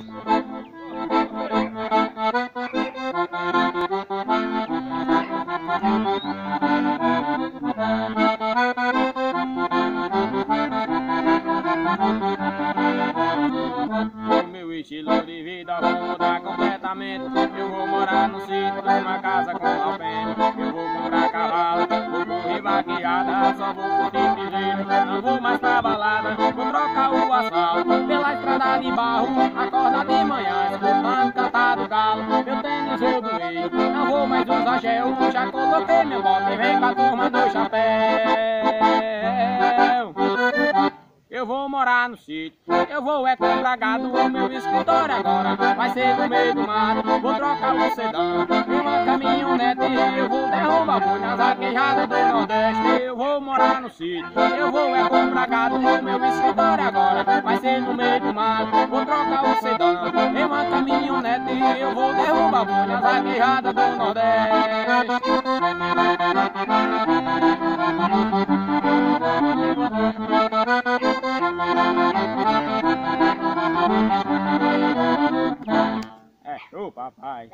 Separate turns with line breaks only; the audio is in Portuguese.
Meu estilo de vida mudar completamente. Eu vou morar no sítio, numa casa com alpendre. Eu vou comprar cavalo, vou correr vaqueada, só vou curtir piseiro. Não vou mais pra estrada de barro. Acorda de manhã, escutando cantar do galo. Meu tênis eu doei, não vou mais usar gel. Já coloquei meu bote, vem com a turma do chapéu. Eu vou morar no sítio, eu vou é comprar gado, o meu escritório agora vai ser no meio do mato. Vou trocar o sedã, uma caminhonete, eu vou derrubar boi nas arquejadas do Nordeste. Eu vou morar no sítio, eu vou é comprar gado, o meu escritório ser no meio do mato. Vou trocar o sedã, uma caminhonete, eu vou derrubar boi nas arquejadas do Nordeste. É show, papai.